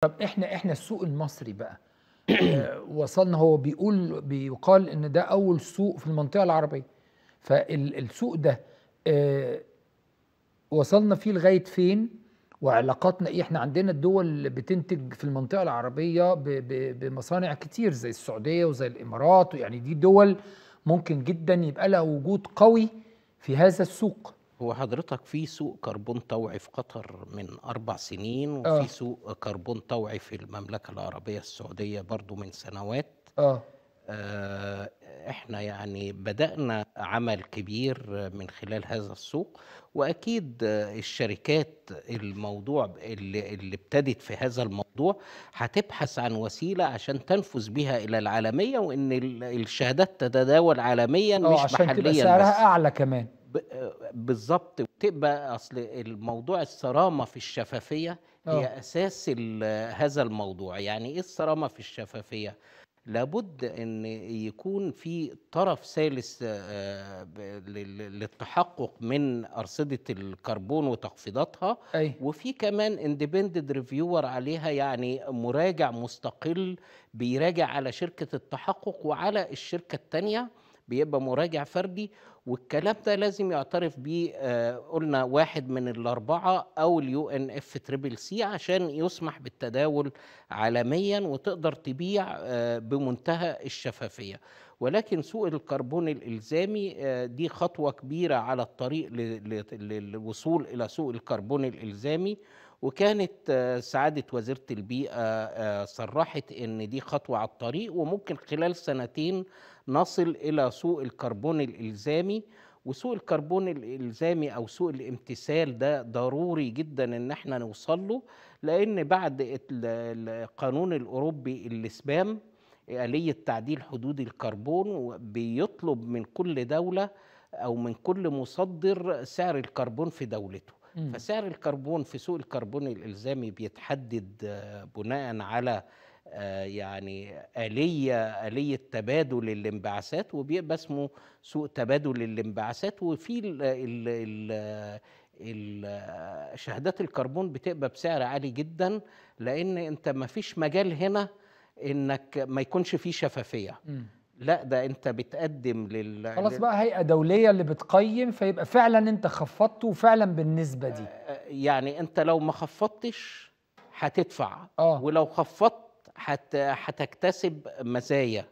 طب إحنا إحنا السوق المصري بقى آآ وصلنا هو بيقول بيُقال إن ده أول سوق في المنطقة العربية، فال السوق ده آآ وصلنا فيه لغاية فين، وعلاقاتنا إيه؟ إحنا عندنا الدول بتنتج في ب ب بمصانع كتير زي السعودية وزي الإمارات، ويعني دي دول ممكن جدًا يبقى لها وجود قوي في هذا السوق. هو حضرتك في سوق كربون طوعي في قطر من 4 سنين، آه. وفي سوق كربون طوعي في المملكة العربية السعودية برضه من سنوات. آه. آآ إحنا يعني بدأنا عمل كبير من خلال هذا السوق، وأكيد الشركات الموضوع اللي اللي ابتدت في هذا الموضوع هتبحث عن وسيلة عشان تنفذ بيها إلى العالمية، وإن ال الشهادات تتداول عالميًا آه، مش عشان تبقى محليًا سعرها بس. أعلى كمان. ب بالضبط، وتبقى أصل الموضوع الصرامة في الشفافية آه. هي أساس ال هذا الموضوع، يعني إيه الصرامة في الشفافية؟ لابد إن يكون في طرف ثالث لل للتحقق من أرصدة الكربون وتخفيضاتها، أيوه. وفي كمان independent reviewer عليها يعني مراجع مستقل بيراجع على شركة التحقق وعلى الشركة التانية، بيبقى مراجع فردي، والكلام ده لازم يعترف بيه آآ قُلنا واحد من ال4 أو الUNFCCC عشان يُسمح بالتداول عالميًا، وتقدر تبيع آآ بمنتهى الشفافية. ولكن سوق الكربون الإلزامي آآ دي خطوة كبيرة على الطريق للوصول إلى سوق الكربون الإلزامي، وكانت سعادة وزيرة البيئة آآ صرّحت إن دي خطوة على الطريق، وممكن خلال سنتين نصل إلى سوق الكربون الإلزامي، وسوق الكربون الإلزامي أو سوق الامتثال ده ضروري جدًا إن إحنا نوصل له، لإن بعد ال القانون الأوروبي ال CBAM آلية تعديل حدود الكربون، وبيطلب من كل دولة أو من كل مصدر سعر الكربون في دولته، إمم. فسعر الكربون في سوق الكربون الإلزامي بيتحدد بناءً على آآ يعني آلية آلية تبادل الانبعاثات، وبيبقى اسمه سوق تبادل الانبعاثات، وفي ال ال ال ال شهادات الكربون بتبقى بسعر عالي جدًا، لإن أنت ما فيش مجال هنا إنك ما يكونش في شفافية، إمم. لأ ده أنت بتقدم لل خلاص بقى هيئة دولية اللي بتقيّم، فيبقى فعلًا أنت خفّضت وفعلًا بالنسبة دي. آآ يعني أنت لو ما خفّضتش هتدفع، آه. ولو خفّضت هت هتكتسب مزايا.